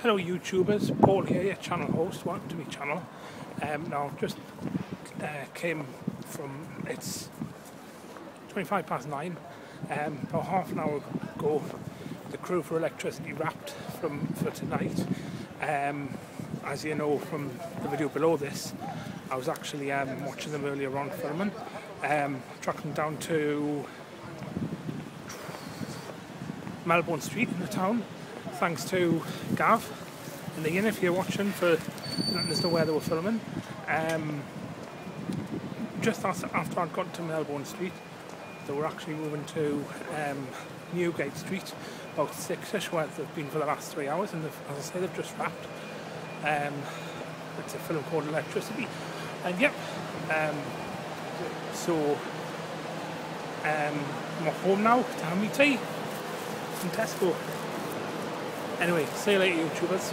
Hello YouTubers, Paul here, your channel host, welcome to my channel. Um, now just uh, came from, it's 25 past 9, um, about half an hour ago the crew for electricity wrapped from, for tonight. Um, as you know from the video below this, I was actually um, watching them earlier on filming, um, tracking down to Melbourne Street in the town thanks to Gav and Ian if you're watching for letting us know where they were filming. Um, just after, I'd got to Melbourne Street, they were actually moving to um, Newgate Street, about six-ish, where they've been for the last three hours, and as I say, they've just wrapped. Um, it's a film called Electricity, and yep. Um, so um, I'm home now to have me tea from Tesco. Anyway, see you later, YouTubers.